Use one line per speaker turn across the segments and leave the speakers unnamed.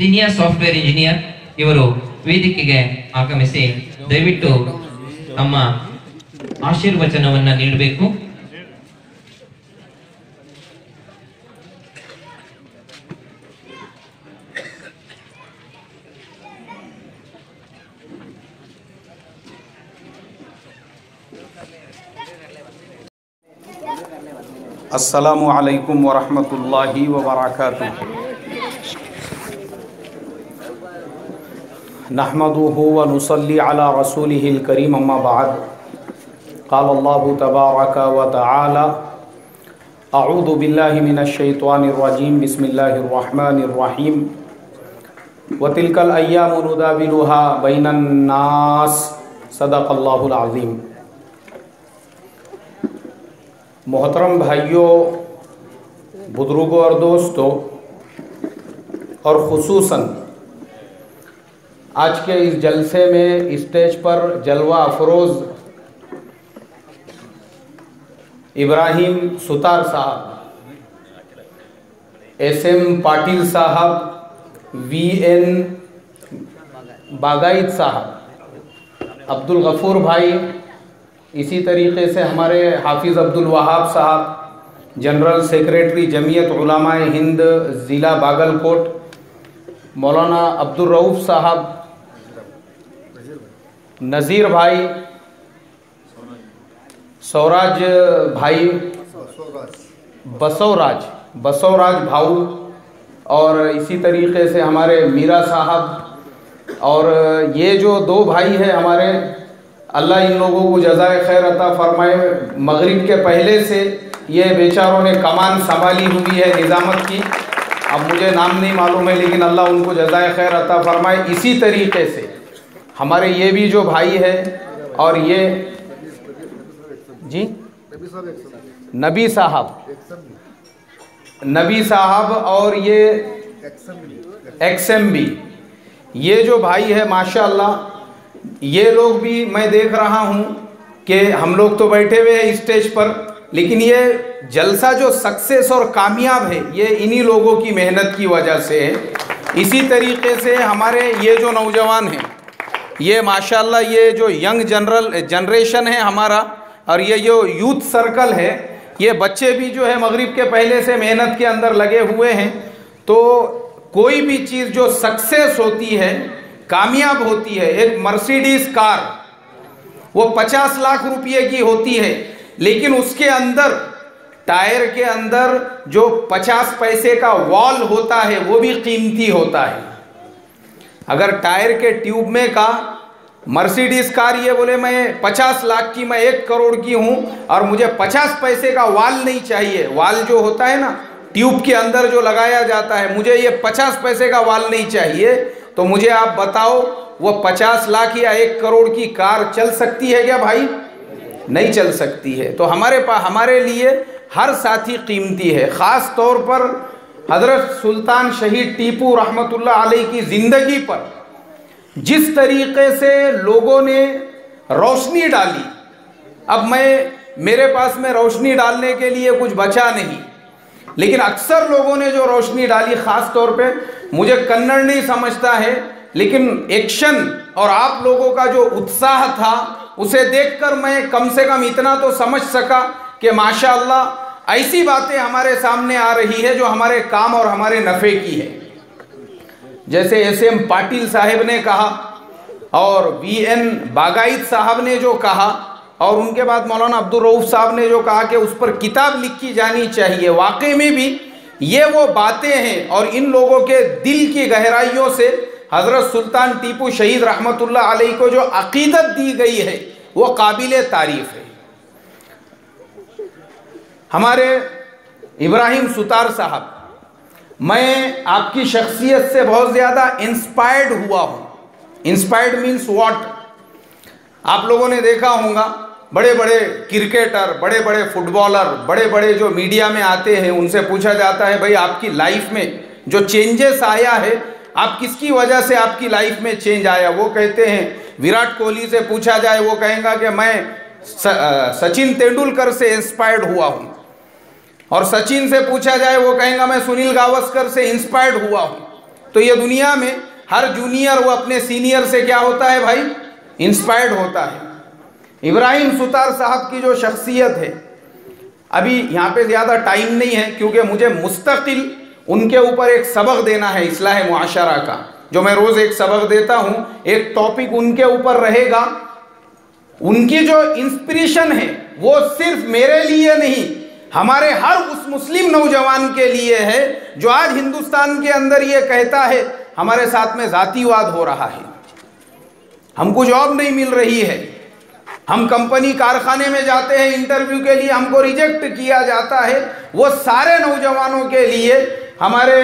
Senior software engineer ಇವರು ವೇದಿಕೆಗೆ ಆಗಮಿಸಿ ದಯವಿಟ್ಟು ತಮ್ಮ ಆಶೀರ್ವಚನವನ್ನ ನೀಡಬೇಕು
अस्सलामु अलैकुम वरहमतुल्लाहि वबरकातुहू नहमदुहु अला रसूलिहिल करीम अम्मा बाद क़ाल अल्लाहु तबारक व तआला अऊज़ु बिल्लाहि मिनश शैतानिर रजीम बिस्मिल्लाहिर रहमानिर रहीम व तिलकल अय्यामु नुदाविलुहा बैनन नास सदक़ल्लाहुल अज़ीम मोहतरम भाइयों बुज़ुर्गों और दोस्तों और ख़ुसूसन आज के इस जलसे में स्टेज पर जलवा अफरोज़ इब्राहिम सुतार साहब, एस एम पाटिल साहब, वी एन बागाइत साहब, अब्दुल गफूर भाई, इसी तरीके से हमारे हाफिज़ अब्दुल वहाब साहब, जनरल सेक्रेटरी जमीयत उलमाए हिंद, ज़िला बागलकोट, मौलाना अब्दुल रऊफ़ साहब नज़ीर भाई, सौराज भाई बसवराज बसवराज भाऊ, और इसी तरीके से हमारे मीरा साहब, और ये जो दो भाई हैं हमारे, अल्लाह इन लोगों को जजाय खैर अता फरमाए। मगरिब के पहले से ये बेचारों ने कमान संभाली हुई है निज़ामत की। अब मुझे नाम नहीं मालूम है, लेकिन अल्लाह उनको जजाय खैर अता फरमाए। इसी तरीके से हमारे ये भी जो भाई है और ये जी? नबी साहब। नबी साहब और ये एक्सएम बी ये जो भाई है, माशाल्लाह, ये लोग भी मैं देख रहा हूँ कि हम लोग तो बैठे हुए हैं स्टेज पर, लेकिन ये जलसा जो सक्सेस और कामयाब है, ये इन्हीं लोगों की मेहनत की वजह से है। इसी तरीके से हमारे ये जो नौजवान हैं ये माशाल्लाह ये जो यंग जनरल जनरेशन है हमारा, और ये जो यूथ सर्कल है, ये बच्चे भी जो है मगरिब के पहले से मेहनत के अंदर लगे हुए हैं। तो कोई भी चीज़ जो सक्सेस होती है, कामयाब होती है, एक मर्सिडीज कार वो पचास लाख रुपये की होती है, लेकिन उसके अंदर, टायर के अंदर जो पचास पैसे का वॉल होता है, वो भी कीमती होता है। अगर टायर के ट्यूब में का मर्सिडीज कार, ये बोले मैं पचास लाख की, मैं एक करोड़ की हूँ और मुझे पचास पैसे का वाल नहीं चाहिए। वाल जो होता है ना, ट्यूब के अंदर जो लगाया जाता है, मुझे ये पचास पैसे का वाल नहीं चाहिए। तो मुझे आप बताओ, वो पचास लाख या एक करोड़ की कार चल सकती है क्या भाई? नहीं चल सकती है। तो हमारे पास हमारे लिए हर साथी कीमती है। ख़ास तौर पर हज़रत सुल्तान शहीद टीपू रहमतुल्लाह अलैह की ज़िंदगी पर जिस तरीके से लोगों ने रोशनी डाली, अब मैं, मेरे पास में रोशनी डालने के लिए कुछ बचा नहीं। लेकिन अक्सर लोगों ने जो रोशनी डाली, ख़ास तौर पे, मुझे कन्नड़ नहीं समझता है, लेकिन एक्शन और आप लोगों का जो उत्साह था, उसे देखकर मैं कम से कम इतना तो समझ सका कि माशाअल्लाह ऐसी बातें हमारे सामने आ रही है जो हमारे काम और हमारे नफ़े की है। जैसे एस एम पाटिल साहब ने कहा और वी एन बागाइत साहब ने जो कहा और उनके बाद मौलाना अब्दुल रऊफ साहब ने जो कहा कि उस पर किताब लिखी जानी चाहिए। वाकई में भी ये वो बातें हैं और इन लोगों के दिल की गहराइयों से हज़रत सुल्तान टीपू शहीद रहमतुल्लाह अलैह को जो अकीदत दी गई है, वो काबिल तारीफ़ है। हमारे इब्राहिम सुतार साहब, मैं आपकी शख्सियत से बहुत ज़्यादा इंस्पायर्ड हुआ हूँ। इंस्पायर्ड मीन्स व्हाट आप लोगों ने देखा होगा बड़े बड़े क्रिकेटर बड़े बड़े फुटबॉलर बड़े बड़े जो मीडिया में आते हैं, उनसे पूछा जाता है, भाई, आपकी लाइफ में जो चेंजेस आया है, आप किसकी वजह से आपकी लाइफ में चेंज आया? वो कहते हैं, विराट कोहली से पूछा जाए, वो कहेगा कि मैं सचिन तेंदुलकर से इंस्पायर्ड हुआ हूँ। और सचिन से पूछा जाए, वो कहेंगे, मैं सुनील गावस्कर से इंस्पायर्ड हुआ हूँ। तो ये दुनिया में हर जूनियर वो अपने सीनियर से क्या होता है भाई? इंस्पायर्ड होता है। इब्राहिम सुतार साहब की जो शख्सियत है, अभी यहाँ पे ज़्यादा टाइम नहीं है, क्योंकि मुझे मुस्तकिल उनके ऊपर एक सबक देना है इसलाह मुआशरा का, जो मैं रोज़ एक सबक देता हूँ। एक टॉपिक उनके ऊपर रहेगा। उनकी जो इंस्पिरेशन है, वो सिर्फ़ मेरे लिए नहीं हमारे हर उस मुस्लिम नौजवान के लिए है, जो आज हिंदुस्तान के अंदर ये कहता है, हमारे साथ में जातिवाद हो रहा है। हमको जॉब नहीं मिल रही है। हम कंपनी कारखाने में जाते हैं, इंटरव्यू के लिए हमको रिजेक्ट किया जाता है। वो सारे नौजवानों के लिए हमारे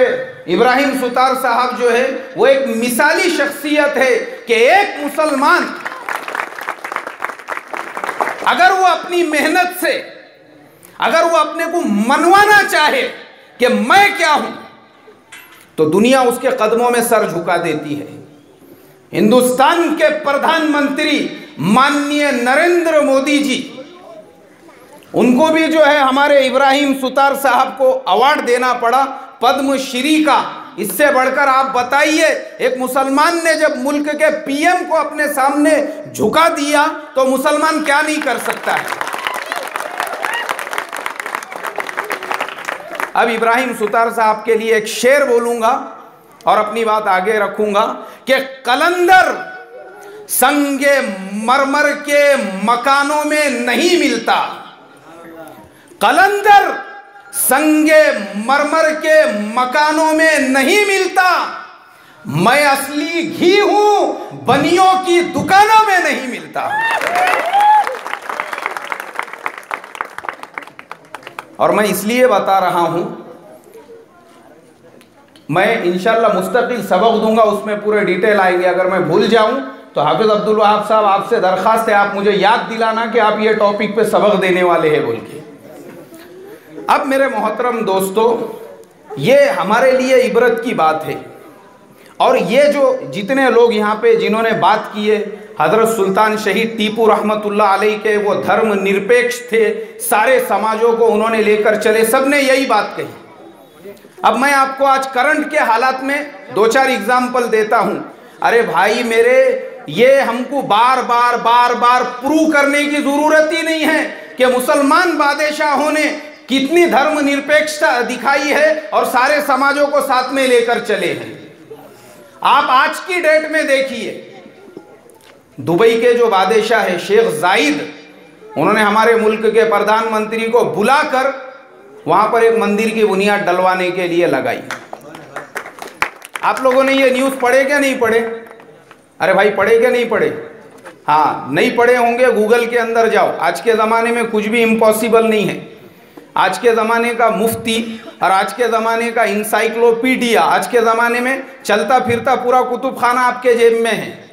इब्राहिम सुतार साहब जो है, वो एक मिसाली शख्सियत है कि एक मुसलमान अगर वो अपनी मेहनत से अगर वो अपने को मनवाना चाहे कि मैं क्या हूँ तो दुनिया उसके कदमों में सर झुका देती है। हिंदुस्तान के प्रधानमंत्री माननीय नरेंद्र मोदी जी, उनको भी जो है हमारे इब्राहिम सुतार साहब को अवार्ड देना पड़ा पद्मश्री का। इससे बढ़कर आप बताइए, एक मुसलमान ने जब मुल्क के पीएम को अपने सामने झुका दिया तो मुसलमान क्या नहीं कर सकता है? अब इब्राहिम सुतार साहब के लिए एक शेर बोलूँगा और अपनी बात आगे रखूँगा कि कलंदर संगे मरमर के मकानों में नहीं मिलता। कलंदर संगे मरमर के मकानों में नहीं मिलता। मैं असली घी हूँ, बनियों की दुकानों में नहीं मिलता। और मैं इसलिए बता रहा हूँ, मैं इनशाला मुस्तकिल सबक दूँगा, उसमें पूरे डिटेल आएँगे। अगर मैं भूल जाऊँ तो हाफिज अब्दुल वहाब साहब आपसे दरखास्त है, आप मुझे याद दिलाना कि आप ये टॉपिक पे सबक देने वाले हैं बोल के। अब मेरे मोहतरम दोस्तों, ये हमारे लिए इबरत की बात है। और ये जो जितने लोग यहाँ पे जिन्होंने बात की है हज़रत सुल्तान शहीद टीपू रहमतुल्लाह अलैह के वो धर्म निरपेक्ष थे, सारे समाजों को उन्होंने लेकर चले सबने यही बात कही। अब मैं आपको आज करंट के हालात में दो चार एग्ज़ाम्पल देता हूँ। अरे भाई मेरे, ये हमको बार बार बार बार प्रूव करने की ज़रूरत ही नहीं है कि मुसलमान बादशाहों ने कितनी धर्म निरपेक्षता दिखाई है और सारे समाजों को साथ में लेकर चले हैं। आप आज की डेट में देखिए दुबई के जो बादशाह है, शेख जाहिद उन्होंने हमारे मुल्क के प्रधानमंत्री को बुलाकर वहाँ पर एक मंदिर की बुनियाद डलवाने के लिए लगाई। आप लोगों ने ये न्यूज़ पढ़े क्या नहीं पढ़े? अरे भाई, पढ़े क्या नहीं पढ़े? हाँ नहीं पढ़े होंगे, गूगल के अंदर जाओ। आज के ज़माने में कुछ भी इम्पॉसिबल नहीं है। आज के ज़माने का मुफ्ती और आज के ज़माने का इंसाइक्लोपीडिया आज के ज़माने में चलता फिरता पूरा कुतुब खाना आपके जेब में है।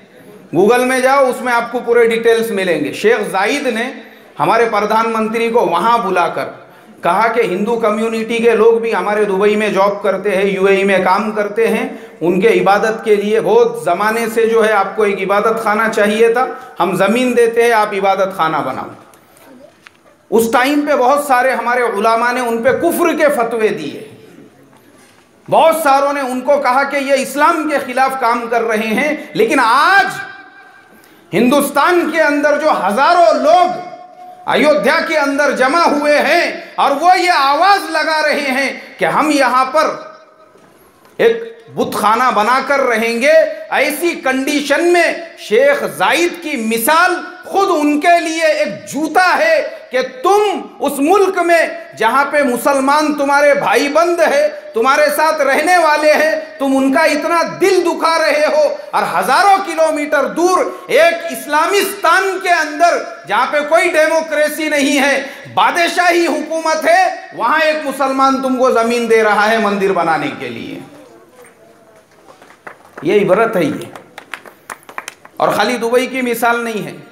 गूगल में जाओ, उसमें आपको पूरे डिटेल्स मिलेंगे। शेख जाहिद ने हमारे प्रधानमंत्री को वहाँ बुलाकर कहा कि हिंदू कम्युनिटी के लोग भी हमारे दुबई में जॉब करते हैं यूएई में काम करते हैं, उनके इबादत के लिए बहुत ज़माने से जो है आपको एक इबादत खाना चाहिए था, हम ज़मीन देते हैं, आप इबादत खाना बनाओ। उस टाइम पे बहुत सारे हमारे उलामा ने उन पर कुफ्र के फतवे दिए। बहुत सारों ने उनको कहा कि ये इस्लाम के खिलाफ काम कर रहे हैं, लेकिन आज हिंदुस्तान के अंदर जो हज़ारों लोग अयोध्या के अंदर जमा हुए हैं और वो ये आवाज़ लगा रहे हैं कि हम यहाँ पर एक बुतखाना बनाकर रहेंगे, ऐसी कंडीशन में शेख जाहिद की मिसाल खुद उनके लिए एक जूता है कि तुम उस मुल्क में जहाँ पे मुसलमान तुम्हारे भाई बंद है, तुम्हारे साथ रहने वाले हैं, तुम उनका इतना दिल दुखा रहे हो और हज़ारों किलोमीटर दूर एक इस्लामिस्तान के अंदर जहाँ पे कोई डेमोक्रेसी नहीं है, बादशाही हुकूमत है, वहाँ एक मुसलमान तुमको ज़मीन दे रहा है मंदिर बनाने के लिए। ये इबरत है ये। और खाली दुबई की मिसाल नहीं है।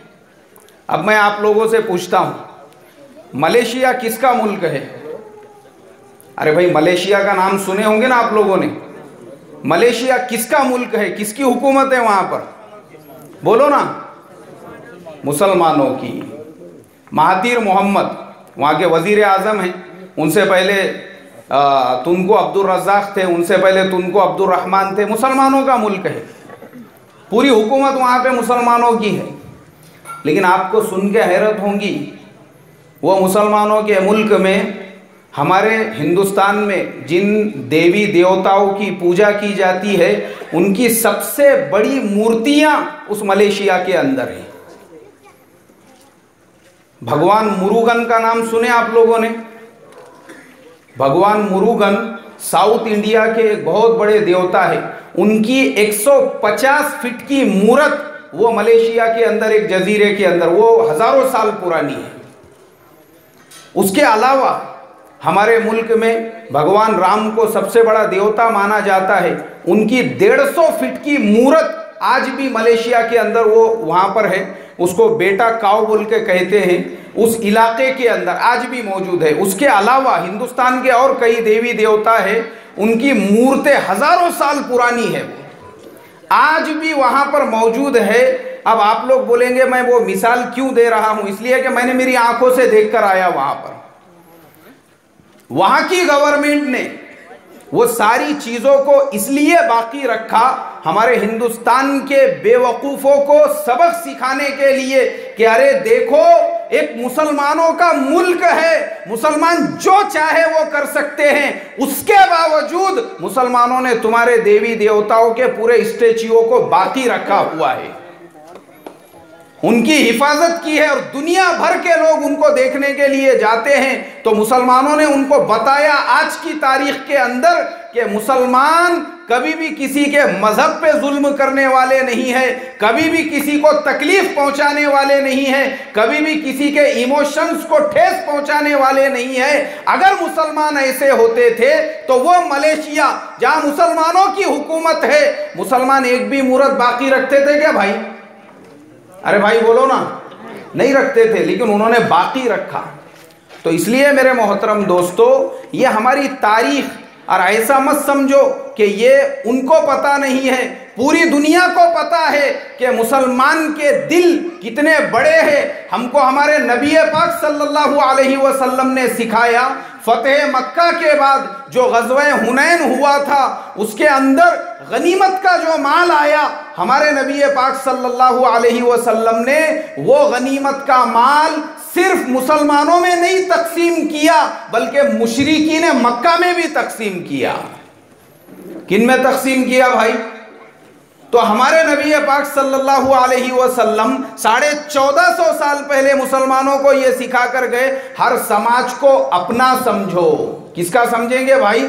अब मैं आप लोगों से पूछता हूँ मलेशिया किसका मुल्क है? अरे भाई, मलेशिया का नाम सुने होंगे ना आप लोगों ने? मलेशिया किसका मुल्क है? किसकी हुकूमत है वहाँ पर? बोलो ना। मुसलमानों की। महातीर मोहम्मद, वहाँ के वज़ीर आज़म हैं। उनसे पहले तुमको अब्दुल रज्जाक थे, उनसे पहले तुमको अब्दुल रहमान थे। मुसलमानों का मुल्क है। पूरी हुकूमत वहाँ पे मुसलमानों की है। लेकिन आपको सुन के हैरत होंगी वो मुसलमानों के मुल्क में, हमारे हिंदुस्तान में जिन देवी देवताओं की पूजा की जाती है, उनकी सबसे बड़ी मूर्तियाँ उस मलेशिया के अंदर हैं। भगवान मुरुगन का नाम सुने आप लोगों ने? भगवान मुरुगन साउथ इंडिया के एक बहुत बड़े देवता है। उनकी 150 फीट की मूर्त वो मलेशिया के अंदर, एक जजीरे के अंदर, वो हज़ारों साल पुरानी है। उसके अलावा हमारे मुल्क में भगवान राम को सबसे बड़ा देवता माना जाता है। उनकी डेढ़ सौ फीट की मूर्त आज भी मलेशिया के अंदर वो वहाँ पर है। उसको बेटा काव बोल के कहते हैं। उस इलाके के अंदर आज भी मौजूद है। उसके अलावा हिंदुस्तान के और कई देवी देवता है। उनकी मूर्तें हज़ारों साल पुरानी है आज भी वहाँ पर मौजूद है। अब आप लोग बोलेंगे, मैं वो मिसाल क्यों दे रहा हूँ? इसलिए कि मैंने मेरी आँखों से देखकर आया वहाँ पर। वहाँ की गवर्नमेंट ने वो सारी चीज़ों को इसलिए बाकी रखा हमारे हिंदुस्तान के बेवकूफों को सबक सिखाने के लिए कि अरे देखो, एक मुसलमानों का मुल्क है, मुसलमान जो चाहे वो कर सकते हैं। उसके बावजूद मुसलमानों ने तुम्हारे देवी देवताओं के पूरे स्टेच्यूओं को बाकी रखा हुआ है। उनकी हिफाजत की है और दुनिया भर के लोग उनको देखने के लिए जाते हैं। तो मुसलमानों ने उनको बताया आज की तारीख के अंदर कि मुसलमान कभी भी किसी के मज़हब पे जुल्म करने वाले नहीं है, कभी भी किसी को तकलीफ़ पहुँचाने वाले नहीं है, कभी भी किसी के इमोशंस को ठेस पहुँचाने वाले नहीं है। अगर मुसलमान ऐसे होते थे तो वो मलेशिया, जहाँ मुसलमानों की हुकूमत है, मुसलमान एक भी मूर्त बाकी रखते थे क्या भाई? अरे भाई बोलो ना। नहीं रखते थे, लेकिन उन्होंने बाकी रखा। तो इसलिए मेरे मोहतरम दोस्तों, ये हमारी तारीख, और ऐसा मत समझो कि ये उनको पता नहीं है, पूरी दुनिया को पता है कि मुसलमान के दिल कितने बड़े हैं। हमको हमारे नबी पाक सल्लल्लाहु अलैहि वसल्लम ने सिखाया फतेह मक्का के बाद जो गजवा हुनैन हुआ था, उसके अंदर गनीमत का जो माल आया, हमारे नबी पाक सल्लल्लाहु अलैहि वसल्लम ने वो गनीमत का माल सिर्फ़ मुसलमानों में नहीं तकसीम किया, बल्कि मुशरकी ने मक्का में भी तकसीम किया। किन में तकसीम किया भाई? तो हमारे नबी पाक सल्लल्लाहु अलैहि वसल्लम साढ़े चौदह सौ साल पहले मुसलमानों को यह सिखा कर गए, हर समाज को अपना समझो। किसका समझेंगे भाई?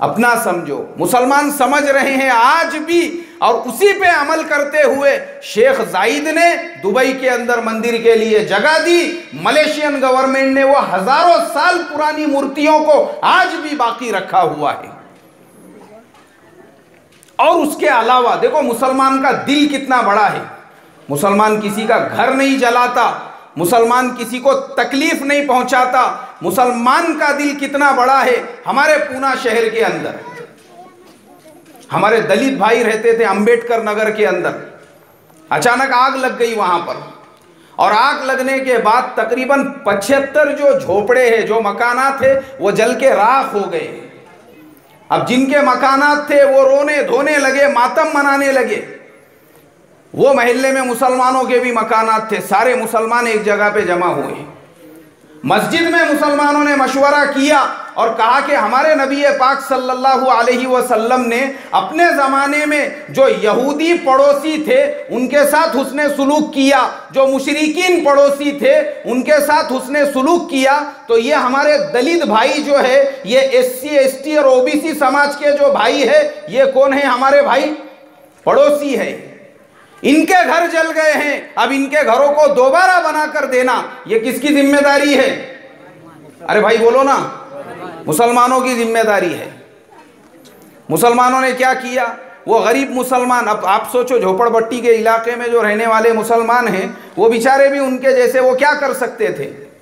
अपना समझो। मुसलमान समझ रहे हैं आज भी और उसी पे अमल करते हुए शेख जाइद ने दुबई के अंदर मंदिर के लिए जगह दी। मलेशियन गवर्नमेंट ने वो हज़ारों साल पुरानी मूर्तियों को आज भी बाकी रखा हुआ है। और उसके अलावा, देखो मुसलमान का दिल कितना बड़ा है। मुसलमान किसी का घर नहीं जलाता, मुसलमान किसी को तकलीफ़ नहीं पहुंचाता, मुसलमान का दिल कितना बड़ा है हमारे पूना शहर के अंदर। हमारे दलित भाई रहते थे अंबेडकर नगर के अंदर। अचानक आग लग गई वहाँ पर। और आग लगने के बाद तकरीबन पचहत्तर जो झोपड़े हैं, जो मकाना थे वो जल के राख हो गए। अब जिनके मकानात थे, वो रोने धोने लगे, मातम मनाने लगे। वो महल्ले में मुसलमानों के भी मकानात थे, सारे मुसलमान एक जगह पे जमा हुए। मस्जिद में मुसलमानों ने मशवरा किया और कहा कि हमारे नबी पाक सल्लल्लाहु अलैहि वसल्लम ने अपने ज़माने में जो यहूदी पड़ोसी थे, उनके साथ उसने सुलूक किया। जो मुशरिकीन पड़ोसी थे, उनके साथ उसने सुलूक किया। तो ये हमारे दलित भाई जो है, ये एस सी एस टी और ओबीसी समाज के जो भाई है, ये कौन है हमारे भाई? पड़ोसी है। इनके घर जल गए हैं, अब इनके घरों को दोबारा बनाकर देना, ये किसकी ज़िम्मेदारी है? अरे भाई बोलो ना, मुसलमानों की ज़िम्मेदारी है। मुसलमानों ने क्या किया? वो गरीब मुसलमान, अब आप सोचो, झोपड़पट्टी के इलाके में जो रहने वाले मुसलमान हैं, वो बेचारे भी उनके जैसे वो क्या कर सकते थे?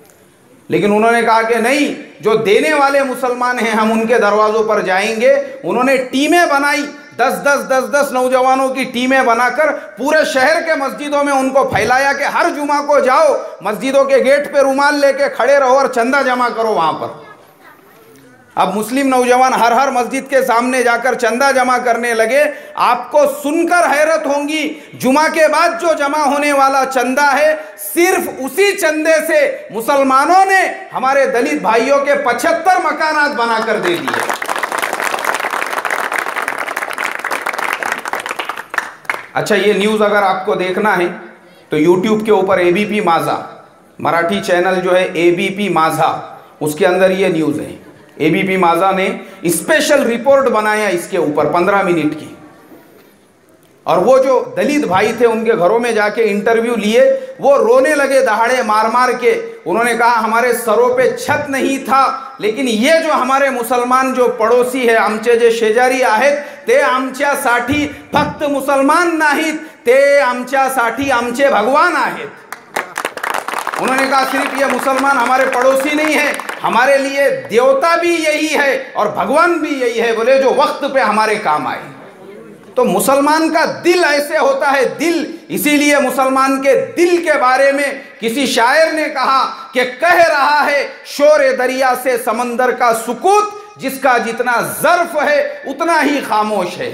लेकिन उन्होंने कहा कि नहीं, जो देने वाले मुसलमान हैं, हम उनके दरवाजों पर जाएँगे। उन्होंने टीमें बनाई दस दस दस दस नौजवानों की टीमें बनाकर पूरे शहर के मस्जिदों में उनको फैलाया कि हर जुमा को जाओ, मस्जिदों के गेट पे रुमाल लेके खड़े रहो और चंदा जमा करो वहाँ पर। अब मुस्लिम नौजवान हर हर मस्जिद के सामने जाकर चंदा जमा करने लगे। आपको सुनकर हैरत होंगी, जुमा के बाद जो जमा होने वाला चंदा है, सिर्फ़ उसी चंदे से मुसलमानों ने हमारे दलित भाइयों के पचहत्तर मकानात बनाकर दे दिए। अच्छा ये न्यूज़ अगर आपको देखना है तो YouTube के ऊपर एबीपी माझा मराठी चैनल जो है एबीपी माझा उसके अंदर ये न्यूज़ है। एबीपी माझा ने स्पेशल रिपोर्ट बनाया इसके ऊपर पंद्रह मिनट की। और वो जो दलित भाई थे, उनके घरों में जाके इंटरव्यू लिए, वो रोने लगे दहाड़े मार मार के। उन्होंने कहा, हमारे सरों पे छत नहीं था, लेकिन ये जो हमारे मुसलमान जो पड़ोसी है, आमचे जे शेजारी आहेत ते आमच्यासाठी फक्त मुसलमान नाहीत, ते आमच्यासाठी आमचे भगवान आहेत. उन्होंने कहा सिर्फ़ ये मुसलमान, हमारे पड़ोसी नहीं है, हमारे लिए देवता भी यही है और भगवान भी यही है। बोले, जो वक्त पे हमारे काम आए। तो मुसलमान का दिल ऐसे होता है, दिल, इसीलिए मुसलमान के दिल के बारे में किसी शायर ने कहा कि कह रहा है, शोर दरिया से समंदर का सुकूत जिसका जितना जर्फ है उतना ही खामोश है।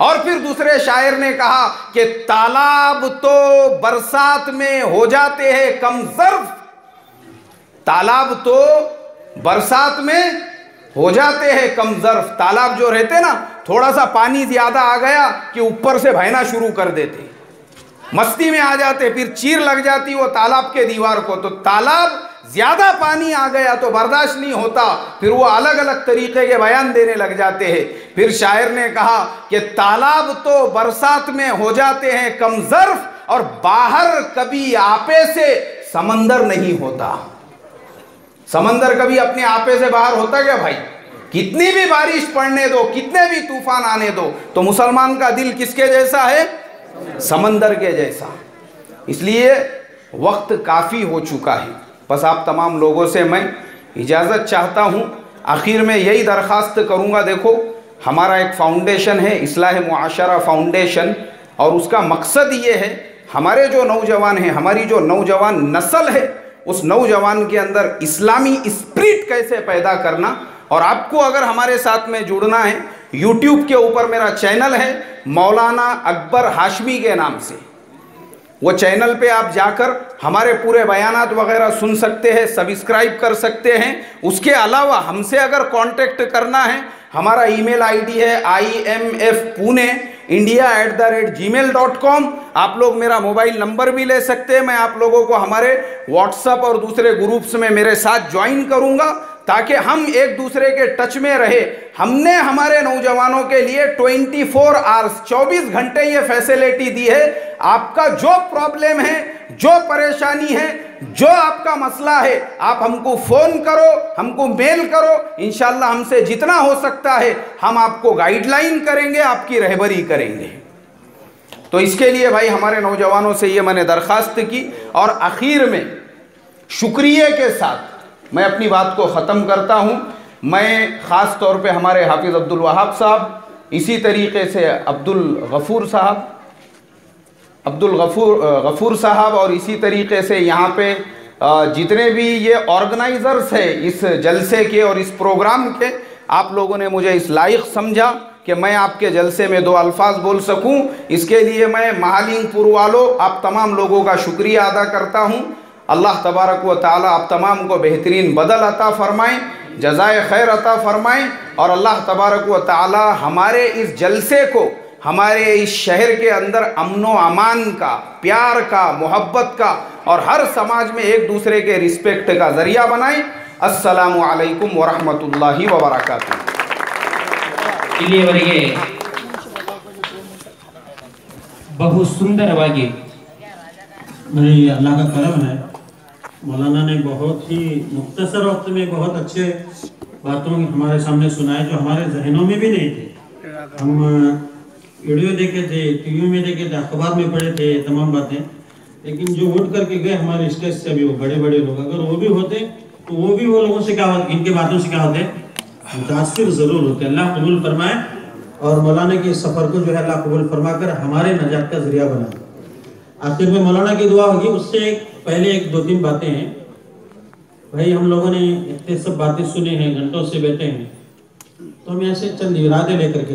और फिर दूसरे शायर ने कहा कि तालाब तो बरसात में हो जाते हैं कम जर्फ। तालाब तो बरसात में हो जाते हैं कम जर्फ। तालाब जो रहते ना थोड़ा सा पानी ज़्यादा आ गया कि ऊपर से बहना शुरू कर देते। मस्ती में आ जाते फिर चीर लग जाती वो तालाब के दीवार को। तो तालाब ज़्यादा पानी आ गया तो बर्दाश्त नहीं होता। फिर वो अलग अलग तरीके के बयान देने लग जाते हैं। फिर शायर ने कहा कि तालाब तो बरसात में हो जाते हैं कम जर्फ और बाहर कभी आपे से समंदर नहीं होता। समंदर कभी अपने आपे से बाहर होता क्या भाई? कितनी भी बारिश पड़ने दो, कितने भी तूफ़ान आने दो तो मुसलमान का दिल किसके जैसा है? समंदर के जैसा। इसलिए वक्त काफ़ी हो चुका है। बस आप तमाम लोगों से मैं इजाज़त चाहता हूँ। आखिर में यही दरख्वास्त करूँगा, देखो, हमारा एक फाउंडेशन है, इसलाह मुआशरा फाउंडेशन और उसका मकसद ये है, हमारे जो नौजवान हैं, हमारी जो नौजवान नस्ल है, उस नौजवान के अंदर इस्लामी स्प्रिट कैसे पैदा करना, और आपको अगर हमारे साथ में जुड़ना है यूट्यूब के ऊपर मेरा चैनल है, मौलाना अकबर हाशमी के नाम से। वो चैनल पे आप जाकर हमारे पूरे बयान वगैरह सुन सकते हैं सब्सक्राइब कर सकते हैं। उसके अलावा हमसे अगर कांटेक्ट करना है, हमारा ईमेल आईडी है I M F Pune India at the rate Gmail dot com आप लोग मेरा मोबाइल नंबर भी ले सकते हैं। मैं आप लोगों को हमारे व्हाट्सअप और दूसरे ग्रुप्स में मेरे साथ ज्वाइन करूँगा। ताकि हम एक दूसरे के टच में रहे। हमने हमारे नौजवानों के लिए 24 फोर आवर्स 24 घंटे ये फैसिलिटी दी है। आपका जो प्रॉब्लम है, जो परेशानी है, जो आपका मसला है, आप हमको फ़ोन करो, हमको मेल करो। इंशाल्लाह हमसे जितना हो सकता है, हम आपको गाइडलाइन करेंगे, आपकी रहबरी करेंगे। तो इसके लिए भाई हमारे नौजवानों से ये मैंने दरखास्त की और आखिर में शुक्रिया के साथ मैं अपनी बात को ख़त्म करता हूँ। मैं ख़ास तौर पे हमारे हाफिज़ अब्दुल वहाब साहब, इसी तरीके से अब्दुल गफ़ूर साहब, अब्दुल गफ़ूर गफ़ूर साहब और इसी तरीके से यहाँ पे जितने भी ये ऑर्गेनाइज़र्स हैं इस जलसे के और इस प्रोग्राम के, आप लोगों ने मुझे इस लायक समझा कि मैं आपके जलसे में दो अल्फाज बोल सकूँ। इसके लिए मैं महालिंगपुर वालों, आप तमाम लोगों का शुक्रिया अदा करता हूँ। अल्लाह तबारक व ताली आप तमाम को बेहतरीन बदल अता फ़रमाएँ जजाय खैर अता फ़रमाएँ और अल्लाह तबारक व ताली हमारे इस जलसे को हमारे इस शहर के अंदर अमन व अमान का प्यार का मोहब्बत का और हर समाज में एक दूसरे के रिस्पेक्ट का ज़रिया बनाएं असलकम वरहमतुल्लाहि वबरकातुहू
ಇಲ್ಲಿಯವರೆಗೆ ಬಹು ಸುಂದರವಾಗಿ
नहीं अल्लाह का करम है मौलाना ने बहुत ही मुख्तसर वक्त में बहुत अच्छे बातों हमारे सामने सुनाए जो हमारे जहनों में भी नहीं थे। हम वीडियो देखे थे, टीवी में देखे थे, अखबार में पढ़े थे तमाम बातें। लेकिन जो वोट करके गए हमारे स्टेज से भी वो बड़े बड़े लोग, अगर वो भी होते तो वो भी वो लोगों से क्या होते इनके बातों से क्या होते मुतासर ज़रूर होते, अल्लाह कबूल फरमाए और मौलाना के सफ़र को जो है अल्लाह कबूल फरमा कर हमारे नजात का ज़रिया बनाए आखिर में मौलाना की दुआ होगी, उससे एक पहले एक दो तीन बातें हैं। भाई, हम लोगों ने इतने सब बातें सुनी हैं, घंटों से बैठे हैं। तो हम ऐसे चंद इरादे लेकर के